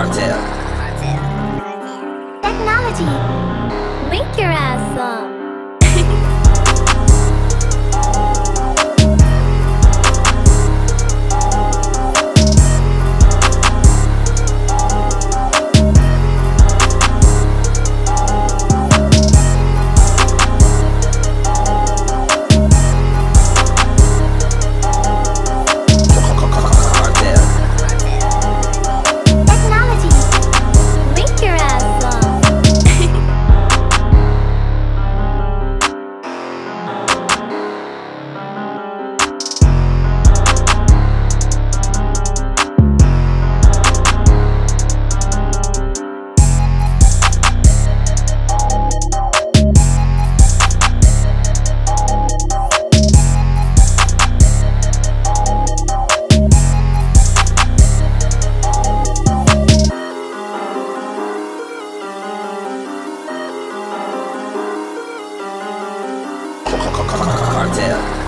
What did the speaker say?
Cartel. Technology. Cartel. Technology.